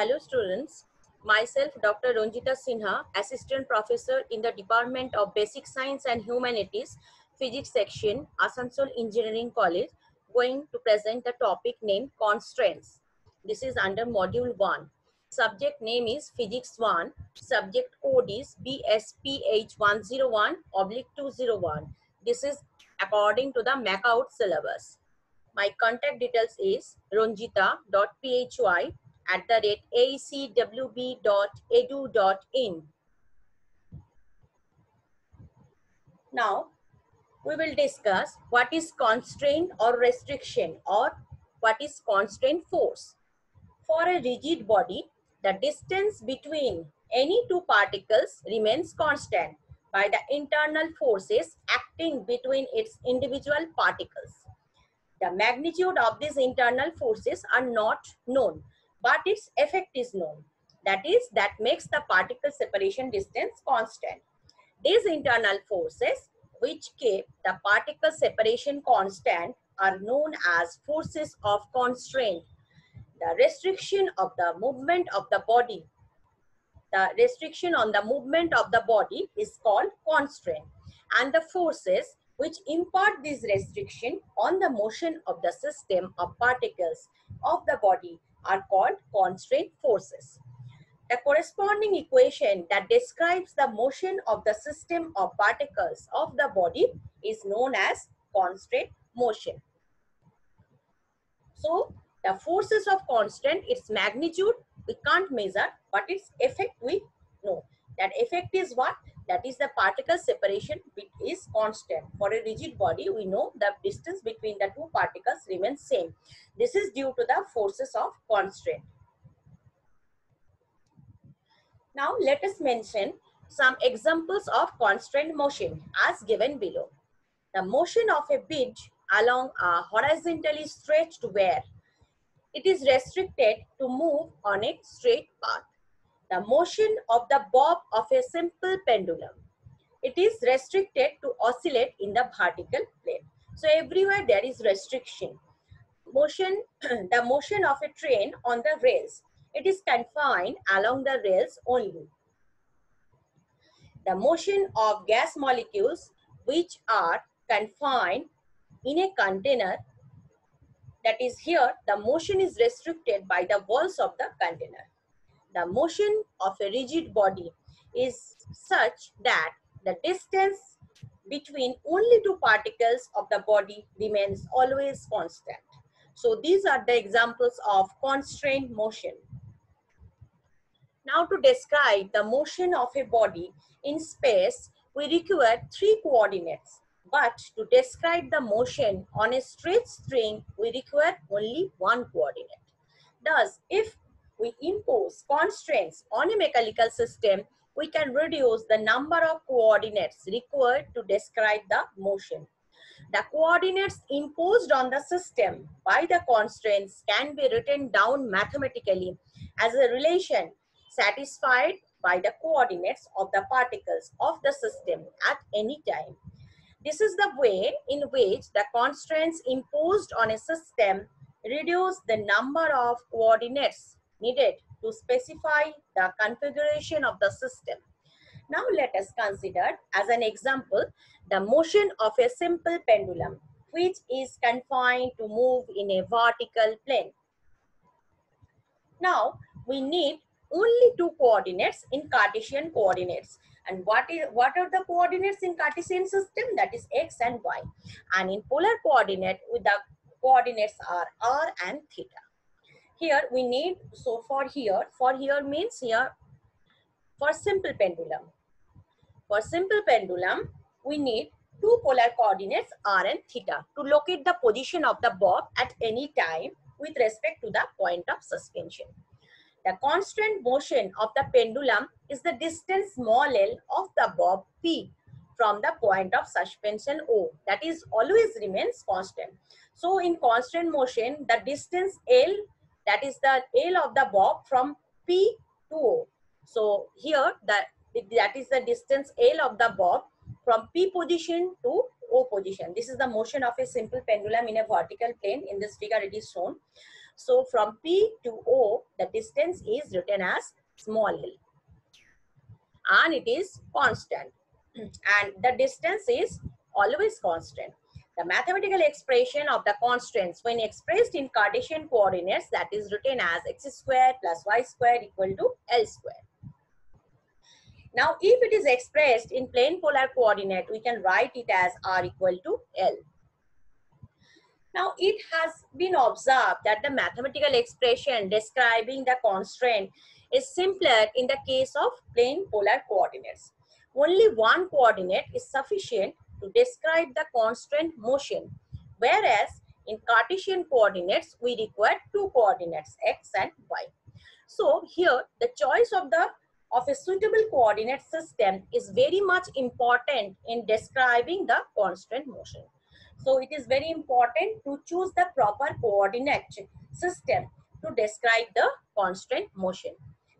Hello students, myself Dr. Ranjita Sinha, Assistant Professor in the Department of Basic Science and Humanities, Physics Section, Asansol Engineering College, going to present the topic named Constraints. This is under Module 1. Subject name is Physics 1. Subject code is BSPH101 oblique 201. This is according to the MAKAUT syllabus. My contact details is ronjita.phy at the rate acwb.edu.in. Now, we will discuss what is constraint or restriction or what is constraint force. For a rigid body, the distance between any two particles remains constant by the internal forces acting between its individual particles. The magnitude of these internal forces are not known, but its effect is known. That is, that makes the particle separation distance constant. These internal forces, which keep the particle separation constant, are known as forces of constraint. The restriction of the movement of the body the restriction on the movement of the body is called constraint and the forces which impart this restriction on the motion of the system of particles of the body are called constraint forces. The corresponding equation that describes the motion of the system of particles of the body is known as constraint motion. So, the forces of constraint, its magnitude we can't measure, but its effect we know. That effect is what? That is the particle separation is constant. For a rigid body, we know the distance between the two particles remains same. This is due to the forces of constraint. Now let us mention some examples of constraint motion as given below. The motion of a bridge along a horizontally stretched wire it is restricted to move on a straight path. The motion of the bob of a simple pendulum. It is restricted to oscillate in the vertical plane. So everywhere there is restriction. Motion, the motion of a train on the rails. It is confined along the rails only. The motion of gas molecules which are confined in a container that is here, the motion is restricted by the walls of the container. The motion of a rigid body is such that the distance between only two particles of the body remains always constant. So these are the examples of constrained motion. Now to describe the motion of a body in space, we require three coordinates. But to describe the motion on a straight string, we require only one coordinate. Thus, if we impose constraints on a mechanical system, we can reduce the number of coordinates required to describe the motion. The coordinates imposed on the system by the constraints can be written down mathematically as a relation satisfied by the coordinates of the particles of the system at any time. This is the way in which the constraints imposed on a system reduce the number of coordinates needed to specify the configuration of the system. Now let us consider as an example the motion of a simple pendulum which is confined to move in a vertical plane. Now we need only two coordinates in Cartesian coordinates and what is what are the coordinates in Cartesian system? That is x and y. And in polar coordinate, with the coordinates are r and theta. Here we need, so for here, for here means here, for simple pendulum. For simple pendulum, we need two polar coordinates r and theta to locate the position of the bob at any time with respect to the point of suspension. The constant motion of the pendulum is the distance small l of the bob P from the point of suspension O. That is always remains constant. So in constant motion, the distance L, that is the L of the bob from P to O. So here, that, that is the distance L of the bob from P position to O position. This is the motion of a simple pendulum in a vertical plane. In this figure, it is shown. So from P to O, the distance is written as small l. And it is constant. And the distance is always constant. The mathematical expression of the constants when expressed in Cartesian coordinates that is written as x squared plus y squared equal to L squared. Now, if it is expressed in plane polar coordinate, we can write it as r equal to L. Now, it has been observed that the mathematical expression describing the constraint is simpler in the case of plane polar coordinates. Only one coordinate is sufficient to describe the constant motion, whereas in Cartesian coordinates, we require two coordinates, x and y. So here, the choice of the of a suitable coordinate system is very much important in describing the constant motion. So it is very important to choose the proper coordinate system to describe the constant motion.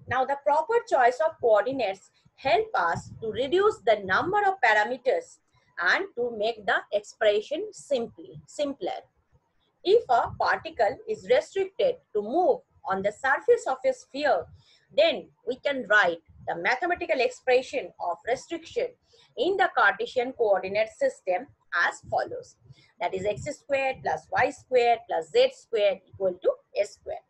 Now the proper choice of coordinates help us to reduce the number of parameters and to make the expression simply simpler. If a particle is restricted to move on the surface of a sphere, then we can write the mathematical expression of restriction in the Cartesian coordinate system as follows. That is x squared plus y squared plus z squared equal to s squared.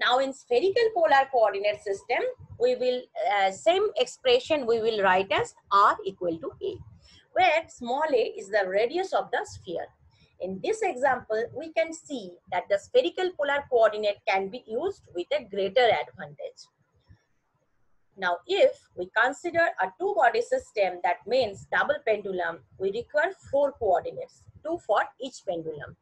Now in spherical polar coordinate system, we will, uh, same expression we will write as r equal to a, where small a is the radius of the sphere. In this example, we can see that the spherical polar coordinate can be used with a greater advantage. Now, if we consider a two-body system, that means double pendulum, we require four coordinates, two for each pendulum.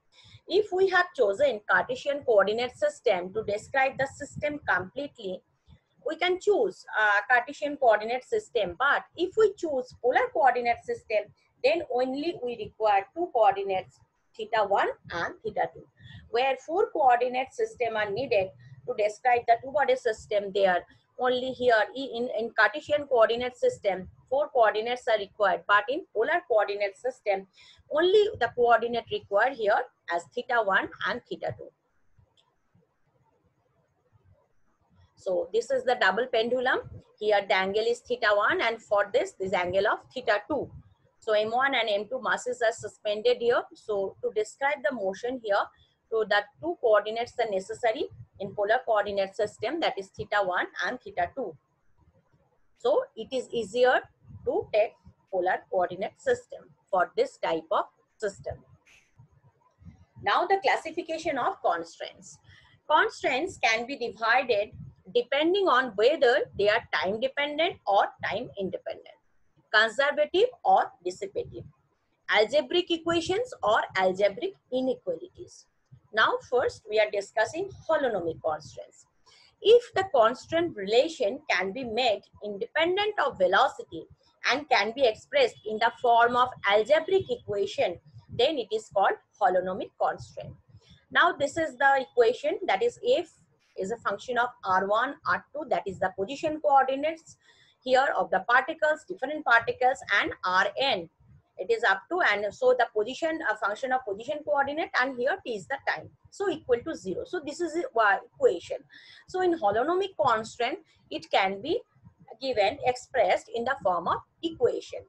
If we have chosen Cartesian coordinate system to describe the system completely, we can choose a Cartesian coordinate system. But if we choose polar coordinate system, then only we require two coordinates, theta 1 and theta 2. Where four coordinate system are needed to describe the two-body system there, only here in, in Cartesian coordinate system, four coordinates are required. But in polar coordinate system, only the coordinate required here as theta 1 and theta 2. So this is the double pendulum. Here the angle is theta 1 and for this, this angle of theta 2. So M1 and M2 masses are suspended here. So to describe the motion here, so that two coordinates are necessary in polar coordinate system that is theta 1 and theta 2. So it is easier to take polar coordinate system for this type of system. Now the classification of constraints. Constraints can be divided depending on whether they are time dependent or time independent, conservative or dissipative, algebraic equations or algebraic inequalities. Now first we are discussing holonomic constraints. If the constant relation can be made independent of velocity and can be expressed in the form of algebraic equation, then it is called holonomic constraint. Now this is the equation that is if is a function of r1, r2 that is the position coordinates here of the particles, different particles and rn. It is up to and so the position a function of position coordinate and here t is the time. So equal to zero. So this is the uh, equation. So in holonomic constraint it can be given expressed in the form of equation.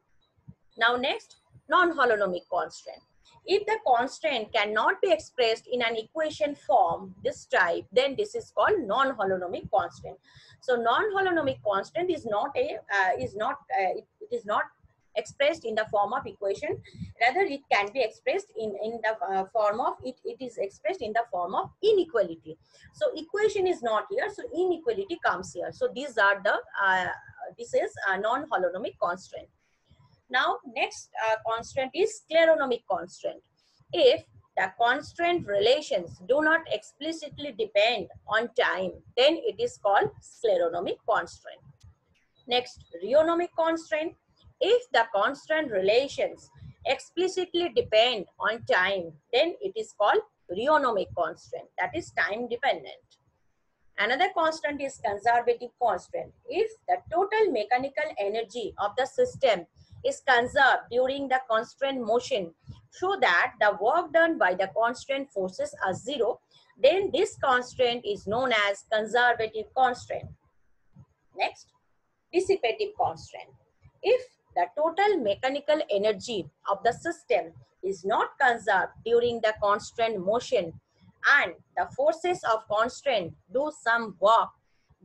Now next non-holonomic constraint if the constraint cannot be expressed in an equation form this type then this is called non-holonomic constraint. So non-holonomic constant is not a uh, is not uh, it, it is not expressed in the form of equation. Rather it can be expressed in in the uh, form of it it is expressed in the form of inequality. So equation is not here so inequality comes here. So these are the uh, this is a non-holonomic constraint now next uh, constraint is scleronomic constraint if the constraint relations do not explicitly depend on time then it is called scleronomic constraint next rheonomic constraint if the constraint relations explicitly depend on time, then it is called rheonomic constraint, that is time dependent. Another constant is conservative constant. If the total mechanical energy of the system is conserved during the constant motion, so that the work done by the constant forces are zero, then this constraint is known as conservative constraint. Next, dissipative constraint. If the total mechanical energy of the system is not conserved during the constant motion and the forces of constraint do some work,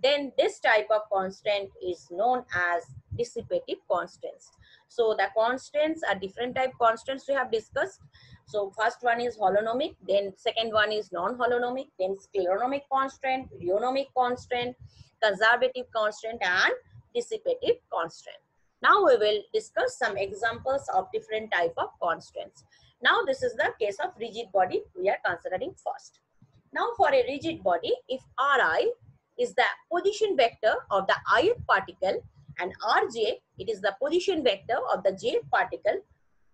then this type of constraint is known as dissipative constants. So the constants are different type constants we have discussed. So first one is holonomic, then second one is non-holonomic, then scleronomic constraint, rheonomic constraint, conservative constraint and dissipative constraint. Now we will discuss some examples of different type of constraints. Now this is the case of rigid body we are considering first. Now for a rigid body, if Ri is the position vector of the ith particle and Rj, it is the position vector of the j particle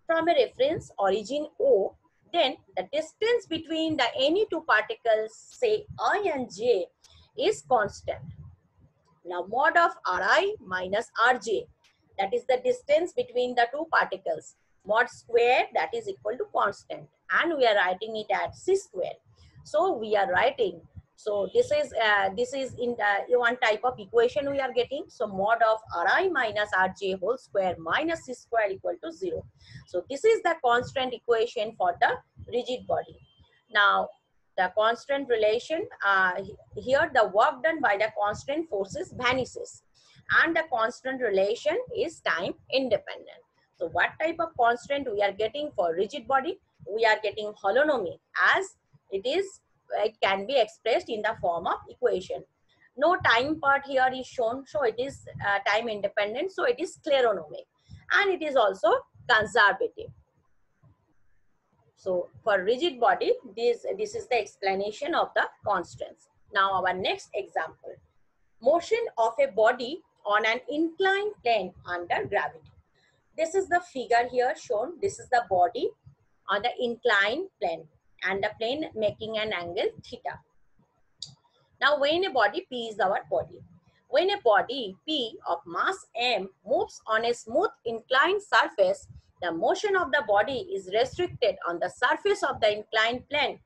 from a reference origin O, then the distance between the any two particles, say I and J, is constant. Now mod of Ri minus Rj, that is the distance between the two particles. Mod square, that is equal to constant. And we are writing it at C square. So we are writing so this is uh, this is in the one type of equation we are getting. So mod of Ri minus Rj whole square minus C square equal to 0. So this is the constant equation for the rigid body. Now the constant relation, uh, here the work done by the constant forces vanishes and the constant relation is time independent. So what type of constant we are getting for rigid body? We are getting holonomic as it is can be expressed in the form of equation. No time part here is shown, so it is uh, time independent, so it is scleronomic and it is also conservative. So for rigid body, this, this is the explanation of the constants. Now our next example, motion of a body on an inclined plane under gravity. This is the figure here shown. This is the body on the inclined plane and the plane making an angle theta. Now when a body P is our body. When a body P of mass M moves on a smooth inclined surface, the motion of the body is restricted on the surface of the inclined plane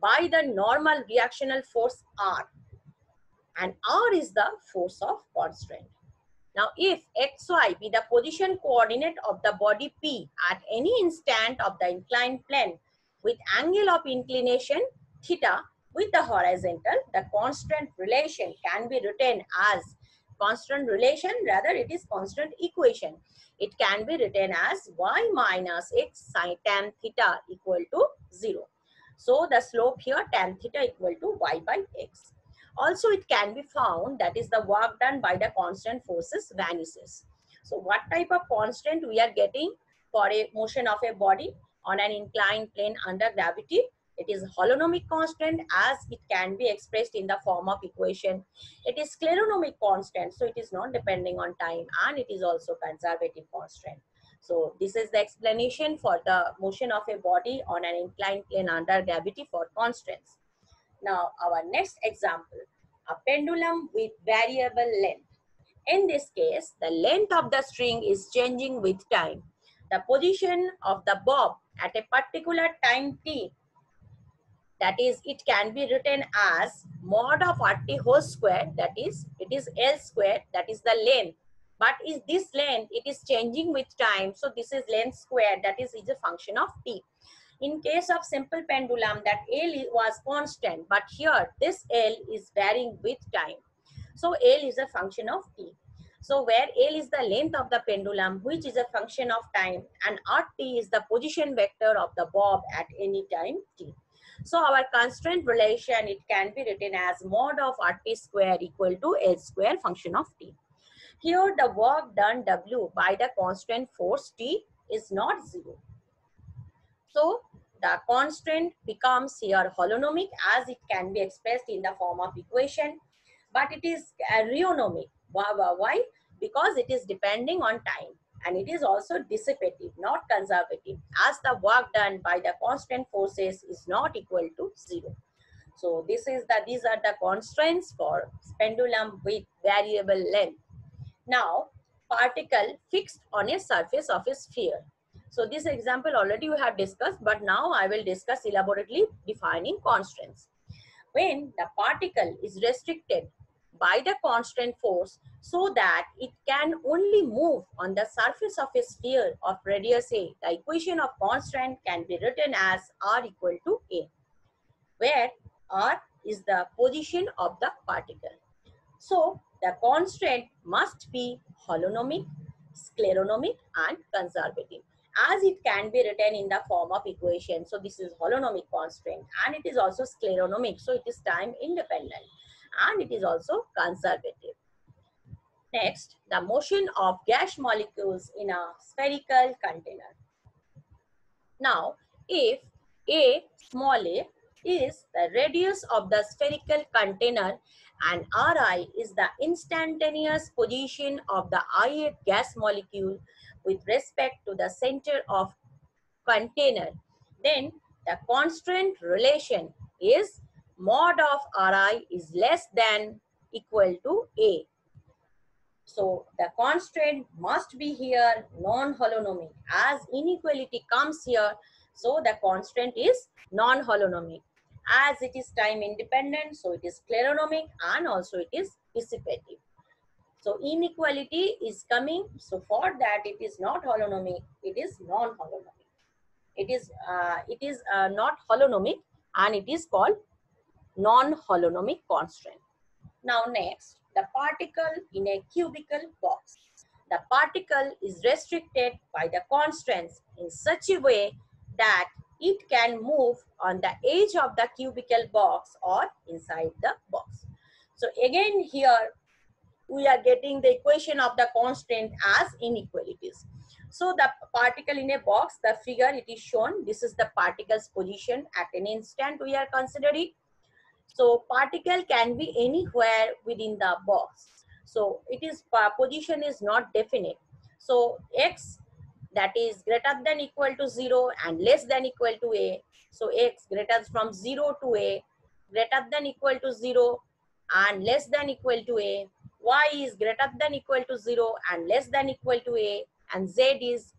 by the normal reactional force R. And R is the force of constraint. Now, if xy be the position coordinate of the body P at any instant of the inclined plane, with angle of inclination theta with the horizontal, the constant relation can be written as constant relation, rather it is constant equation. It can be written as y minus x sine tan theta equal to 0. So the slope here tan theta equal to y by x. Also it can be found that is the work done by the constant forces vanishes. So what type of constant we are getting for a motion of a body? On an inclined plane under gravity. It is holonomic constant as it can be expressed in the form of equation. It is scleronomic constant, so it is not depending on time and it is also conservative constant. So this is the explanation for the motion of a body on an inclined plane under gravity for constants. Now our next example, a pendulum with variable length. In this case, the length of the string is changing with time. The position of the bob at a particular time t. That is, it can be written as mod of RT whole square, that is, it is L square, that is the length. But is this length, it is changing with time. So this is length square, that is, is a function of t. In case of simple pendulum, that L was constant, but here this L is varying with time. So L is a function of t. So where L is the length of the pendulum, which is a function of time, and RT is the position vector of the bob at any time t. So our constraint relation, it can be written as mod of RT square equal to L square function of t. Here the work done W by the constraint force T is not zero. So the constraint becomes here holonomic as it can be expressed in the form of equation, but it is a rheonomic. Why? because it is depending on time and it is also dissipative, not conservative, as the work done by the constant forces is not equal to zero. So this is the these are the constraints for pendulum with variable length. Now, particle fixed on a surface of a sphere. So this example already we have discussed, but now I will discuss elaborately defining constraints. When the particle is restricted by the constant force so that it can only move on the surface of a sphere of radius a, the equation of constraint can be written as r equal to a, where r is the position of the particle. So the constraint must be holonomic, scleronomic and conservative as it can be written in the form of equation. So this is holonomic constraint and it is also scleronomic. So it is time independent and it is also conservative. Next, the motion of gas molecules in a spherical container. Now, if A small a is the radius of the spherical container and Ri is the instantaneous position of the ith gas molecule with respect to the center of container, then the constraint relation is mod of Ri is less than equal to A. So the constraint must be here non-holonomic. As inequality comes here, so the constraint is non-holonomic. As it is time independent, so it is scleronomic and also it is dissipative. So inequality is coming. So for that it is not holonomic, it is non-holonomic. It is, uh, it is uh, not holonomic and it is called non-holonomic constraint. Now next, the particle in a cubical box. The particle is restricted by the constraints in such a way that it can move on the edge of the cubical box or inside the box. So again here we are getting the equation of the constraint as inequalities. So the particle in a box, the figure it is shown, this is the particle's position at an instant we are considering. So particle can be anywhere within the box. So it is uh, position is not definite. So x that is greater than equal to 0 and less than equal to a. So x greater from 0 to a greater than equal to 0 and less than equal to a. y is greater than equal to 0 and less than equal to a and z is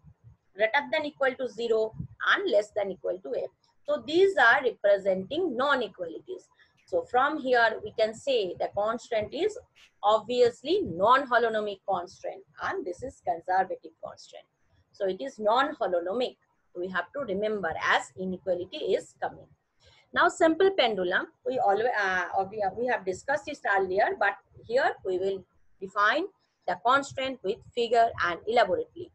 greater than equal to 0 and less than equal to a. So these are representing non-equalities. So from here we can say the constant is obviously non-holonomic constant and this is conservative constant. So it is non-holonomic. We have to remember as inequality is coming. Now simple pendulum, we always uh, we, have, discussed this earlier, but here we will define the constant with figure and elaborately.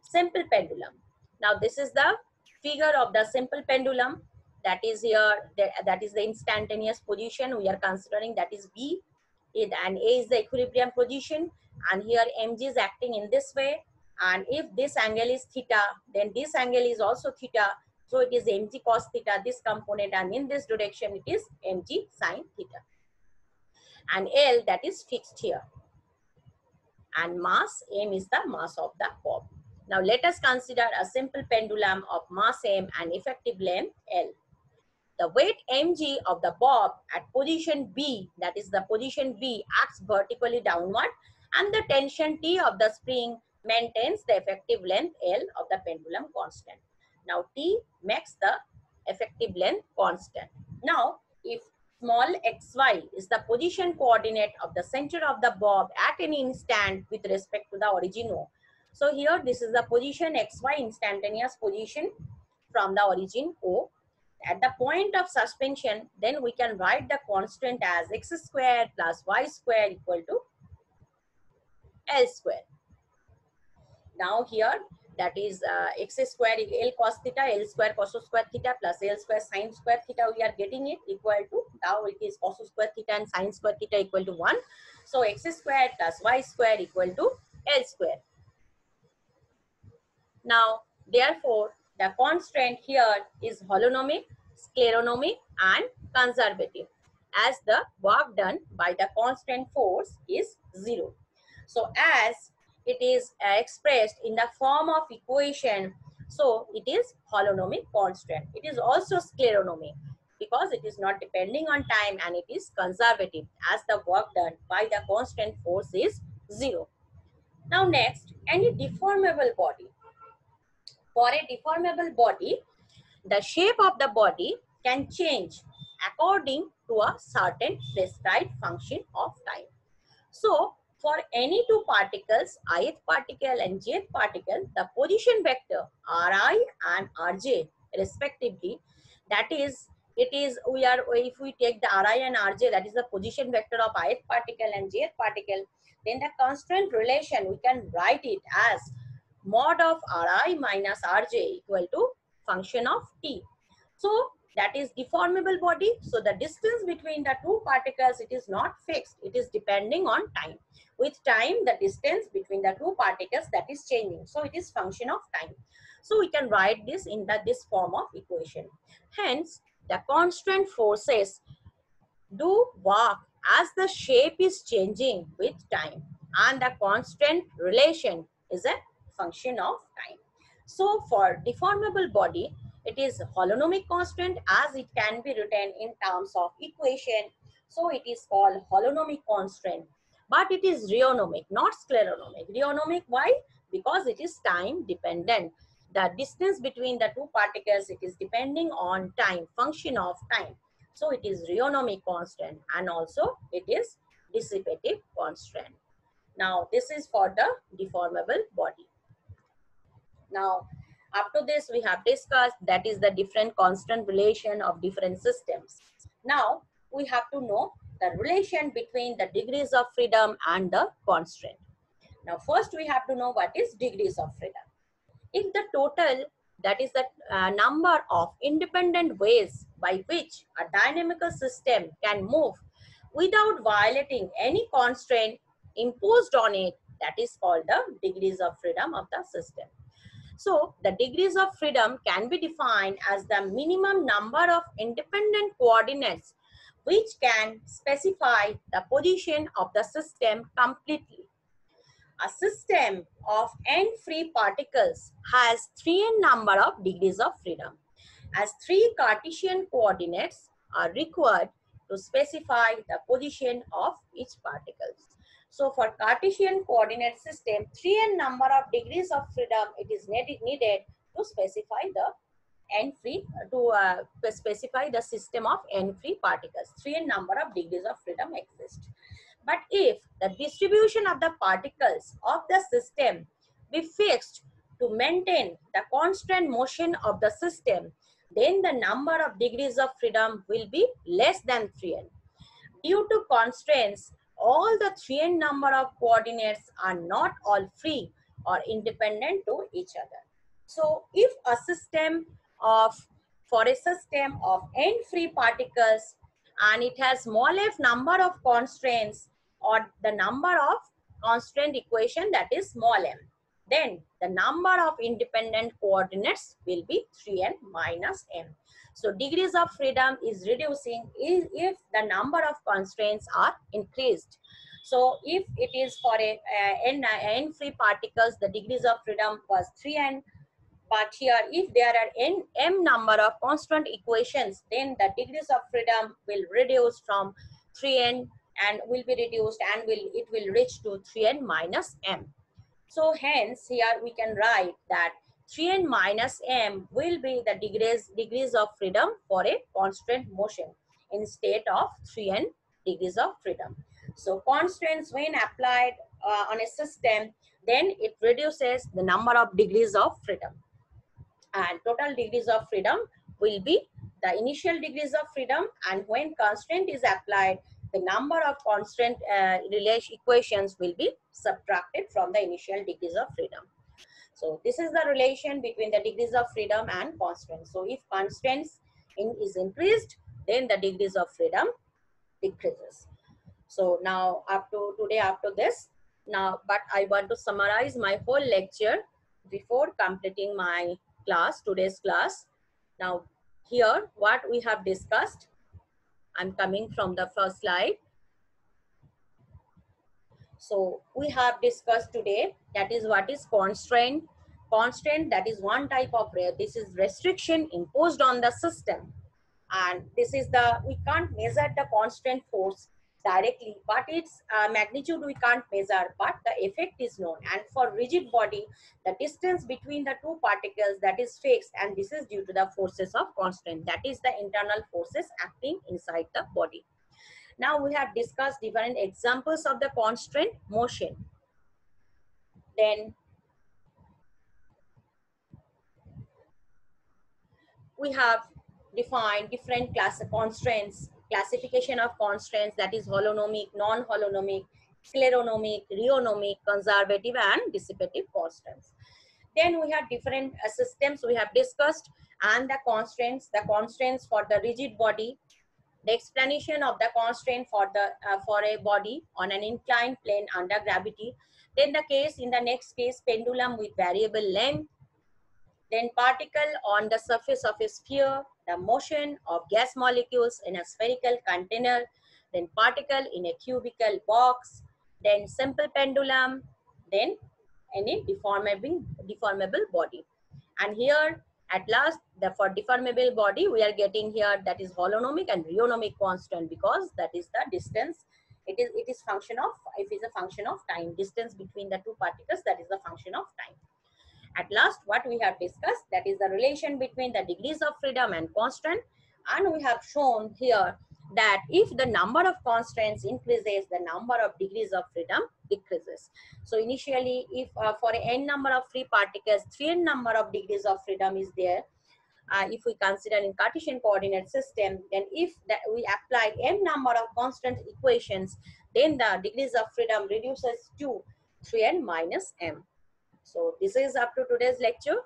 Simple pendulum. Now this is the figure of the simple pendulum that is here that is the instantaneous position we are considering that is b. And a is the equilibrium position and here mg is acting in this way. And if this angle is theta then this angle is also theta. So it is mg cos theta this component and in this direction it is mg sin theta. And l that is fixed here. And mass m is the mass of the bob now let us consider a simple pendulum of mass m and effective length l the weight mg of the bob at position B, that is the position B, acts vertically downward and the tension T of the spring maintains the effective length L of the pendulum constant. Now T makes the effective length constant. Now if small xy is the position coordinate of the center of the bob at any instant with respect to the origin O. So here this is the position xy instantaneous position from the origin O at the point of suspension, then we can write the constant as x square plus y square equal to L square. Now here that is uh, x square L cos theta, L square cos square theta plus L square sin square theta. We are getting it equal to now it is cos square theta and sin square theta equal to 1. So x square plus y square equal to L square. Now therefore the constraint here is holonomic, scleronomic and conservative as the work done by the constant force is zero. So as it is uh, expressed in the form of equation, so it is holonomic constant. It is also scleronomic because it is not depending on time and it is conservative as the work done by the constant force is zero. Now next, any deformable body For a deformable body, the shape of the body can change according to a certain prescribed function of time. So, for any two particles, ith particle and jth particle, the position vector Ri and Rj respectively, that is, it is, we are, if we take the Ri and Rj, that is the position vector of ith particle and jth particle, then the constraint relation, we can write it as mod of Ri minus Rj equal to function of T. So, that is deformable body. So the distance between the two particles, it is not fixed. It is depending on time. With time, the distance between the two particles that is changing. So it is function of time. So we can write this in the, this form of equation. Hence, the constant forces do work as the shape is changing with time and the constant relation is a function of time. So for deformable body, it is holonomic constant as it can be written in terms of equation. So it is called holonomic constant. But it is rheonomic, not scleronomic. Rheonomic, why? Because it is time dependent. The distance between the two particles, it is depending on time, function of time. So it is rheonomic constant and also it is dissipative constant. Now this is for the deformable body. Now up to this, we have discussed that is the different constant relation of different systems. Now, we have to know the relation between the degrees of freedom and the constraint. Now, first we have to know what is degrees of freedom. If the total, that is the uh, number of independent ways by which a dynamical system can move without violating any constraint imposed on it, that is called the degrees of freedom of the system. So the degrees of freedom can be defined as the minimum number of independent coordinates which can specify the position of the system completely. A system of n free particles has 3n number of degrees of freedom as three Cartesian coordinates are required to specify the position of each particle. So for Cartesian coordinate system, 3n number of degrees of freedom it is needed to specify the n free to uh, specify the system of n free particles. 3n number of degrees of freedom exist. But if the distribution of the particles of the system be fixed to maintain the constant motion of the system, then the number of degrees of freedom will be less than 3n. Due to constraints, all the 3n number of coordinates are not all free or independent to each other. So if a system of, for a system of n free particles and it has small f number of constraints or the number of constraint equation that is small m, then the number of independent coordinates will be 3n minus m. So degrees of freedom is reducing if the number of constraints are increased. So if it is for a, a n, n free particles, the degrees of freedom was 3n. But here, if there are n m number of constant equations, then the degrees of freedom will reduce from 3n and will be reduced and will it will reach to 3n minus m. So hence here we can write that 3n minus m will be the degrees, degrees of freedom for a constant motion instead of 3n degrees of freedom. So constraints when applied uh, on a system, then it reduces the number of degrees of freedom. And total degrees of freedom will be the initial degrees of freedom and when constraint is applied, the number of constraint uh, equations will be subtracted from the initial degrees of freedom. So this is the relation between the degrees of freedom and constraints. So if constraints in, is increased, then the degrees of freedom decreases. So now up to today, after this, now, but I want to summarize my whole lecture before completing my class, today's class. Now here, what we have discussed, I'm coming from the first slide. So we have discussed today that is what is constraint. Constraint that is one type of this is restriction imposed on the system. And this is the, we can't measure the constant force directly, but its uh, magnitude we can't measure, but the effect is known. And for rigid body, the distance between the two particles that is fixed, and this is due to the forces of constraint. That is the internal forces acting inside the body. Now we have discussed different examples of the constraint motion. Then we have defined different class of constraints, classification of constraints that is holonomic, non-holonomic, scleronomic, rheonomic, conservative and dissipative constraints. Then we have different uh, systems we have discussed and the constraints, the constraints for the rigid body, the explanation of the constraint for the uh, for a body on an inclined plane under gravity then the case in the next case pendulum with variable length then particle on the surface of a sphere the motion of gas molecules in a spherical container then particle in a cubical box then simple pendulum then any deformable deformable body. And here at last, the for deformable body, we are getting here that is holonomic and rheonomic constant because that is the distance. It is it is function of if it's a function of time distance between the two particles that is the function of time. At last, what we have discussed that is the relation between the degrees of freedom and constant, and we have shown here that if the number of constraints increases, the number of degrees of freedom decreases. So initially, if uh, for n number of free particles, three number of degrees of freedom is there, uh, if we consider in Cartesian coordinate system, then if we apply m number of constant equations, then the degrees of freedom reduces to 3n minus m. So this is up to today's lecture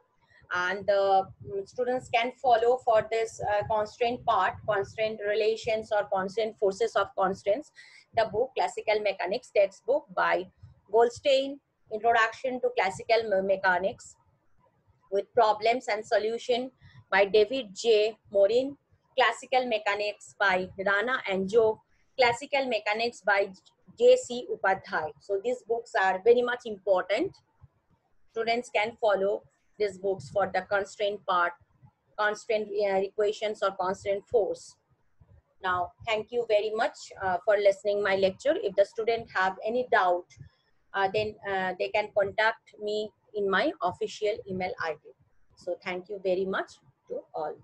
and the mm, students can follow for this uh, constraint part, constraint relations or constraint forces of constraints, the book Classical Mechanics textbook by Goldstein, Introduction to Classical Mechanics with problems and solution by David J. Morin, Classical Mechanics by Rana and Joag, Classical Mechanics by J.C. Upadhyay. So these books are very much important. Students can follow these books for the constraint part, constraint uh, equations or constraint force. Now, thank you very much uh, for listening my lecture. If the student have any doubt, uh, then uh, they can contact me in my official email ID. So thank you very much to all.